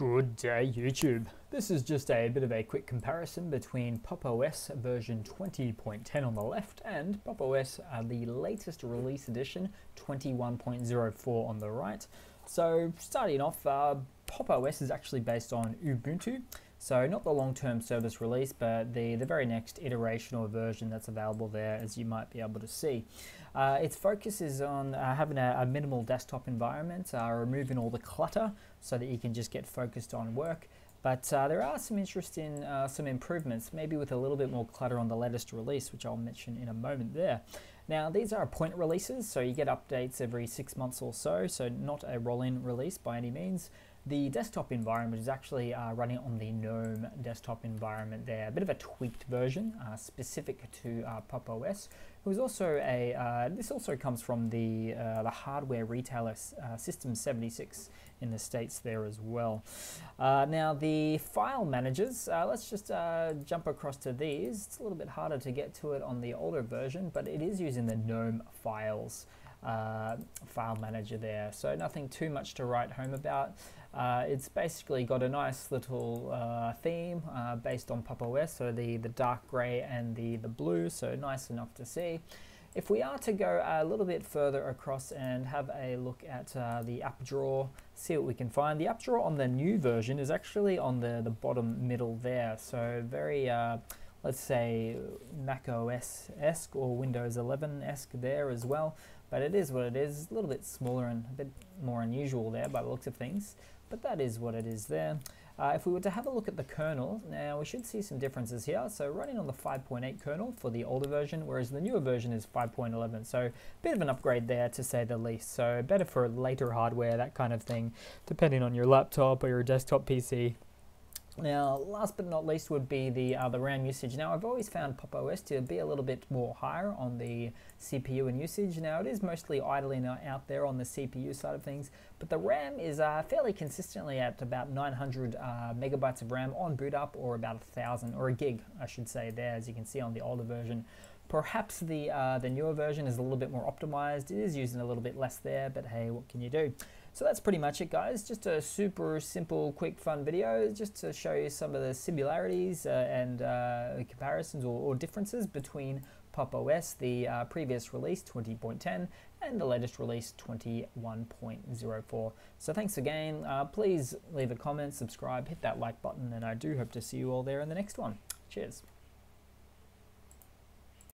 Good day YouTube. This is just a bit of a quick comparison between Pop! OS version 20.10 on the left and Pop! OS uh, the latest release edition 21.04 on the right. So starting off, uh, Pop! OS is actually based on Ubuntu. So not the long-term service release, but the, the very next iteration or version that's available there, as you might be able to see. Uh, its focus is on uh, having a, a, minimal desktop environment, uh, removing all the clutter so that you can just get focused on work. But uh, there are some interesting, uh, some improvements, maybe with a little bit more clutter on the latest release, which I'll mention in a moment there. Now, these are point releases, so you get updates every six months or so, so not a roll-in release by any means. The desktop environment is actually uh, running on the GNOME desktop environment there, a bit of a tweaked version uh, specific to uh, Pop! OS. It was also a, uh, this also comes from the, uh, the hardware retailer uh, System76 in the States there as well. Now the file managers, let's just jump across to these. It's a little bit harder to get to it on the older version, but it is using the GNOME files uh, file manager there. So nothing too much to write home about. Uh, it's basically got a nice little uh, theme uh, based on Pop! OS, so the, the dark grey and the, the blue, so nice enough to see. If we are to go a little bit further across and have a look at uh, the app drawer, see what we can find. The app drawer on the new version is actually on the, the bottom middle there, so very uh, let's say Mac OS-esque or Windows 11-esque there as well. But it is what it is. a little bit smaller and a bit more unusual there by the looks of things. But that is what it is there. Uh, if we were to have a look at the kernel, now we should see some differences here. So running on the 5.8 kernel for the older version, whereas the newer version is 5.11. So a bit of an upgrade there to say the least. So better for later hardware, that kind of thing, depending on your laptop or your desktop PC. Now, last but not least would be the, uh, the RAM usage. Now, I've always found Pop! OS to be a little bit more higher on the CPU and usage. Now, it is mostly idling out there on the CPU side of things, but the RAM is uh, fairly consistently at about 900 uh, megabytes of RAM on boot up, or about a thousand, or a gig, I should say, there, as you can see on the older version. Perhaps the, uh, the newer version is a little bit more optimized. It is using a little bit less there, but hey, what can you do? So that's pretty much it guys, just a super simple, quick, fun video just to show you some of the similarities uh, and uh, comparisons or, or, differences between Pop! OS, the uh, previous release 20.10 and the latest release 21.04. So thanks again, uh, please leave a comment, subscribe, hit that like button and I do hope to see you all there in the next one. Cheers.